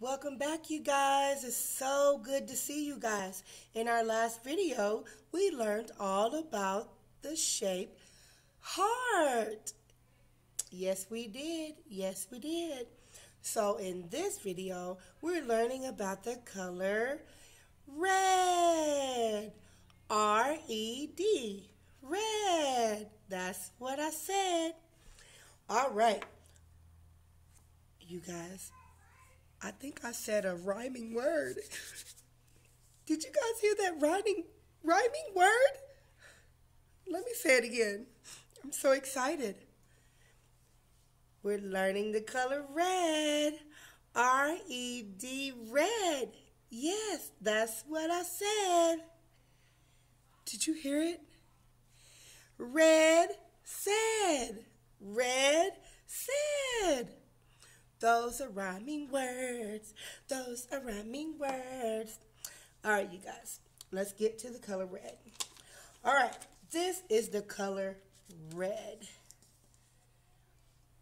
Welcome back, you guys. It's so good to see you guys. In our last video, we learned all about the shape heart. Yes, we did. Yes, we did. So in this video, we're learning about the color red. R-E-D. Red. That's what I said. All right. You guys, I think I said a rhyming word. Did you guys hear that rhyming rhyming word? Let me say it again. I'm so excited. We're learning the color red. R E D red. Yes, that's what I said. Did you hear it? Red said. Red said. Those are rhyming words. Those are rhyming words. All right, you guys, let's get to the color red. All right, this is the color red.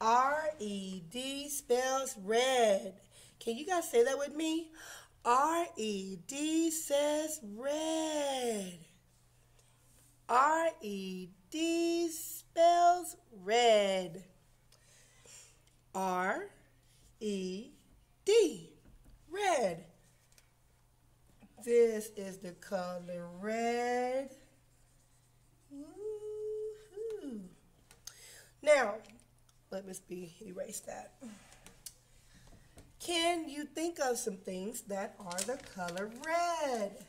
R-E-D spells red. Can you guys say that with me? R-E-D says red. R-E-D spells red. R E D. Red. This is the color red. Now, let me be erase that. Can you think of some things that are the color red?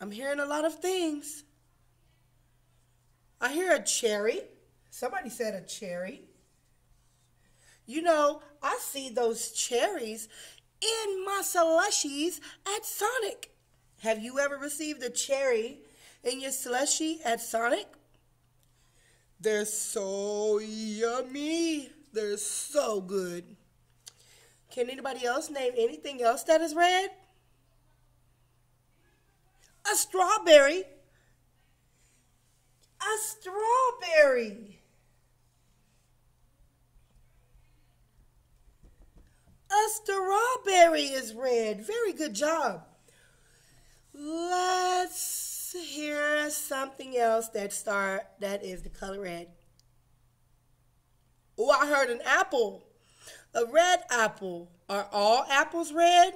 I'm hearing a lot of things. I hear a cherry. Somebody said a cherry. You know, I see those cherries in my slushies at Sonic. Have you ever received a cherry in your slushie at Sonic? They're so yummy. They're so good. Can anybody else name anything else that is red? A strawberry. A strawberry. A strawberry is red. Very good job. Let's hear something else that start that is the color red. Oh, I heard an apple. A red apple. Are all apples red?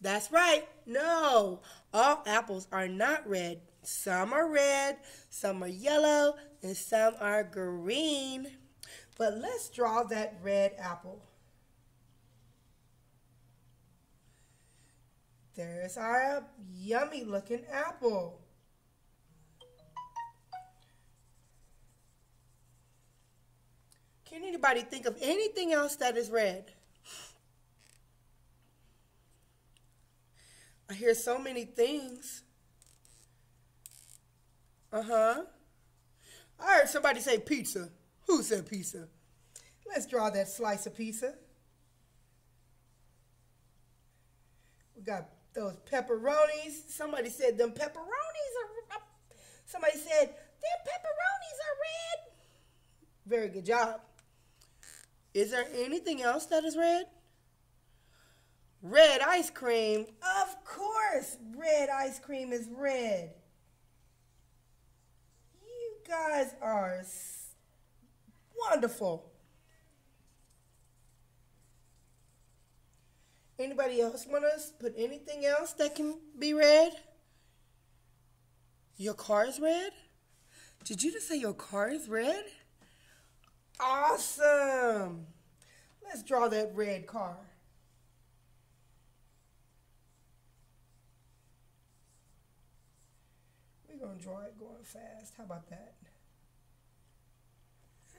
That's right. No, all apples are not red. Some are red, some are yellow, and some are green. But let's draw that red apple. There's our yummy looking apple. Can anybody think of anything else that is red? I hear so many things. Uh-huh. I heard somebody say pizza. Who said pizza? Let's draw that slice of pizza. We got those pepperonis. Somebody said them pepperonis are. Somebody said them pepperonis are red. Very good job. Is there anything else that is red? Red ice cream. Of course, red ice cream is red. You guys are wonderful. Anybody else want to put anything else that can be red? Your car is red? Did you just say your car is red? Awesome. Let's draw that red car. We're going to draw it going fast. How about that?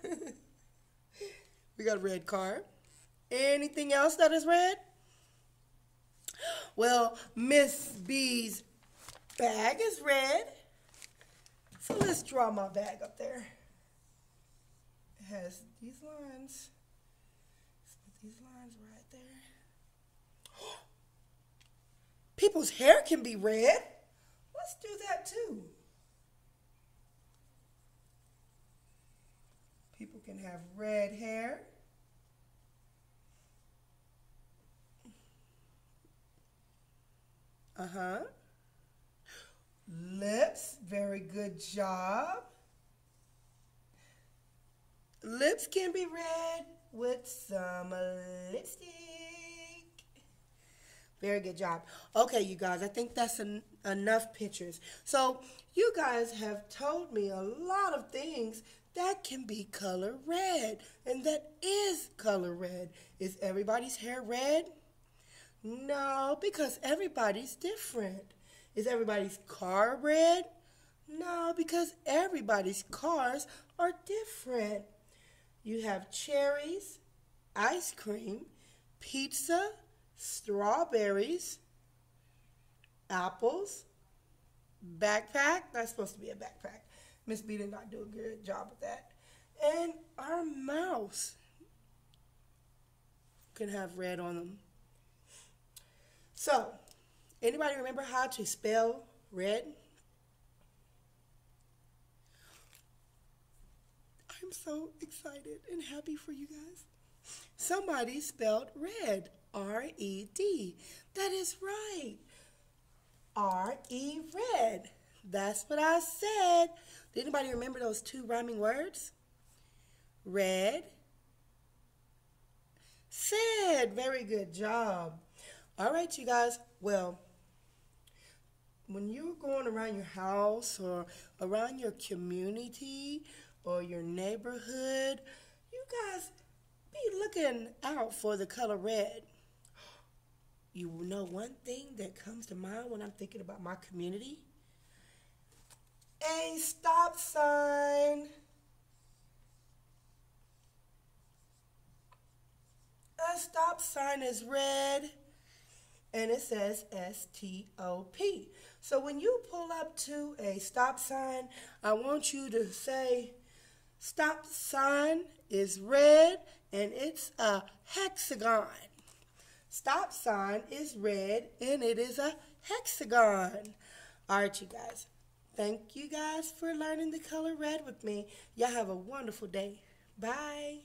we got a red car. Anything else that is red? Well, Miss B's bag is red. So let's draw my bag up there. It has these lines. these lines right there. People's hair can be red. Let's do that too. People can have red hair. Uh-huh. Lips, very good job. Lips can be red with some lipstick. Very good job. Okay, you guys, I think that's en enough pictures. So you guys have told me a lot of things that can be color red, and that is color red. Is everybody's hair red? No, because everybody's different. Is everybody's car red? No, because everybody's cars are different. You have cherries, ice cream, pizza, strawberries, apples, backpack. That's supposed to be a backpack. Miss B did not do a good job with that. And our mouse can have red on them. So, anybody remember how to spell red? I'm so excited and happy for you guys. Somebody spelled red, R-E-D. That is right. R-E red. That's what I said. Did anybody remember those two rhyming words? Red. Said. Very good job. All right, you guys. Well, when you're going around your house or around your community or your neighborhood, you guys be looking out for the color red. You know one thing that comes to mind when I'm thinking about my community? A stop sign. A stop sign is red and it says S-T-O-P. So when you pull up to a stop sign, I want you to say, stop sign is red and it's a hexagon. Stop sign is red and it is a hexagon. All right, you guys. Thank you guys for learning the color red with me. Y'all have a wonderful day. Bye.